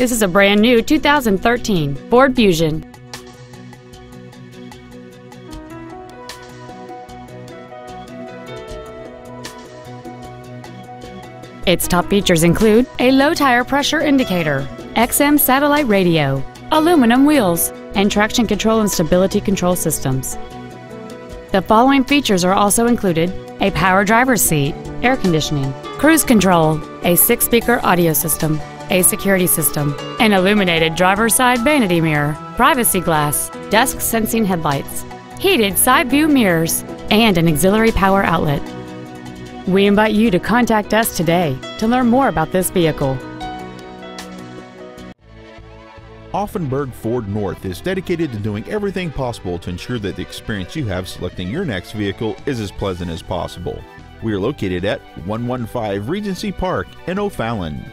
This is a brand new 2013 Ford Fusion. Its top features include a low tire pressure indicator, XM satellite radio, aluminum wheels, and traction control and stability control systems. The following features are also included a power driver's seat, air conditioning, cruise control, a six speaker audio system, a security system, an illuminated driver's side vanity mirror, privacy glass, dusk sensing headlights, heated side view mirrors, and an auxiliary power outlet. We invite you to contact us today to learn more about this vehicle. Auffenberg Ford North is dedicated to doing everything possible to ensure that the experience you have selecting your next vehicle is as pleasant as possible. We are located at 115 Regency Park in O'Fallon.